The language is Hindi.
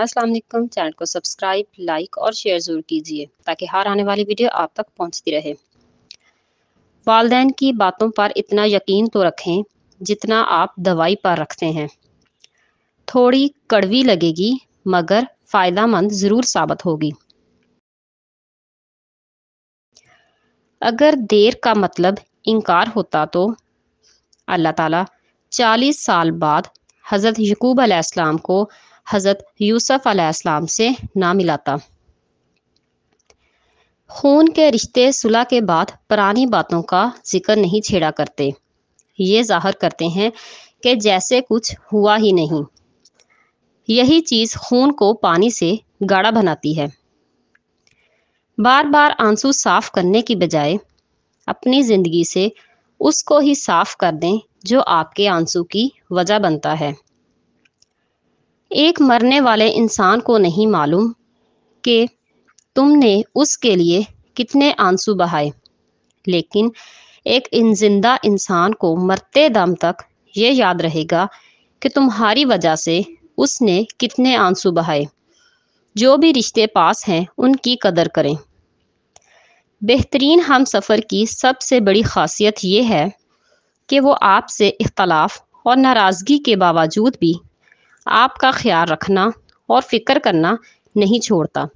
वालेकुम चैनल को सब्सक्राइब लाइक और शेयर ज़रूर कीजिए, ताकि हर आने वाली वीडियो आप तक पहुँचती रहे। वालदेन की बातों पर इतना यकीन तो रखें, जितना आप दवाई पर रखते हैं। थोड़ी कड़वी लगेगी, मगर फ़ायदा मंद ज़रूर साबित होगी। अगर देर का मतलब इनकार होता तो अल्लाह ताला चालीस साल बाद हज़रत यकूब अलैहिस्सलाम को हज़रत यूसुफ अलैहिस्सलाम से ना मिलाता। खून के रिश्ते सुलह के बाद पुरानी बातों का ज़िक्र नहीं छेड़ा करते। ये ज़ाहिर करते हैं कि जैसे कुछ हुआ ही नहीं। यही चीज़ खून को पानी से गाढ़ा बनाती है। बार बार आँसू साफ़ करने की बजाय अपनी ज़िंदगी से उसको ही साफ़ कर दें जो आपके आँसू की वजह बनता है। एक मरने वाले इंसान को नहीं मालूम कि तुमने उसके लिए कितने आँसू बहाए। लेकिन एक इन ज़िंदा इंसान को मरते दम तक ये याद रहेगा कि तुम्हारी वजह से उसने कितने आँसू बहाए। जो भी रिश्ते पास हैं, उनकी कदर करें। बेहतरीन हम सफ़र की सबसे बड़ी खासियत ये है कि वो आपसे इख्तलाफ और नाराज़गी के बावजूद भी आपका ख्याल रखना और फ़िक्र करना नहीं छोड़ता।